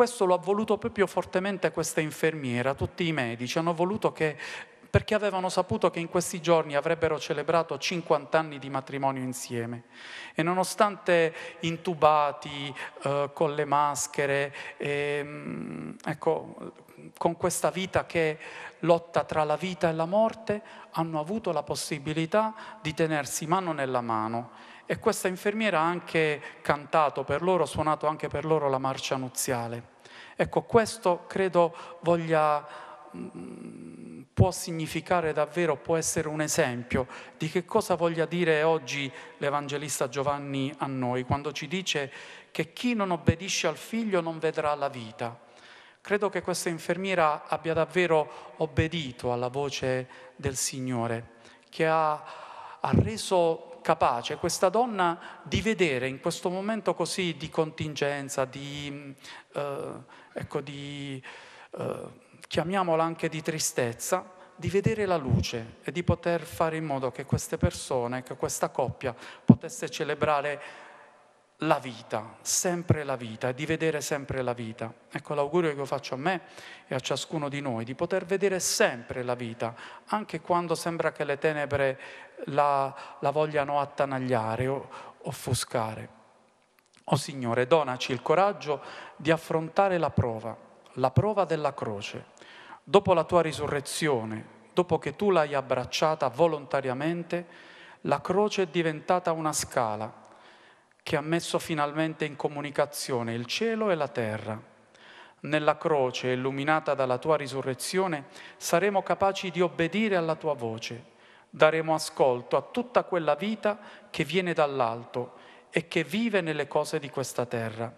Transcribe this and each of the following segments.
questo lo ha voluto proprio fortemente questa infermiera, tutti i medici hanno voluto che perché avevano saputo che in questi giorni avrebbero celebrato 50 anni di matrimonio insieme. E nonostante intubati eh, con le maschere, eh, ecco, con questa vita che lotta tra la vita e la morte, hanno avuto la possibilità di tenersi mano nella mano. E questa infermiera ha anche cantato per loro, suonato anche per loro la marcia nuziale. Ecco, questo credo voglia Mm, può significare davvero, può essere un esempio di che cosa voglia dire oggi l'Evangelista Giovanni a noi, quando ci dice che chi non obbedisce al figlio non vedrà la vita. Credo che questa infermiera abbia davvero obbedito alla voce del Signore, che ha, ha reso capace questa donna di vedere in questo momento così di contingenza, di, eh, ecco, di eh, chiamiamola anche di tristezza, di vedere la luce e di poter fare in modo che queste persone, che questa coppia potesse celebrare la vita, sempre la vita, di vedere sempre la vita. Ecco l'augurio che io faccio a me e a ciascuno di noi, di poter vedere sempre la vita, anche quando sembra che le tenebre la, la vogliano attanagliare o offuscare. O Signore, donaci il coraggio di affrontare la prova, la prova della croce Dopo la tua risurrezione, dopo che tu l'hai abbracciata volontariamente, la croce è diventata una scala che ha messo finalmente in comunicazione il cielo e la terra. Nella croce, illuminata dalla tua risurrezione, saremo capaci di obbedire alla tua voce, daremo ascolto a tutta quella vita che viene dall'alto e che vive nelle cose di questa terra.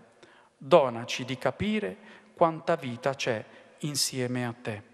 Donaci di capire quanta vita c'è insieme a te.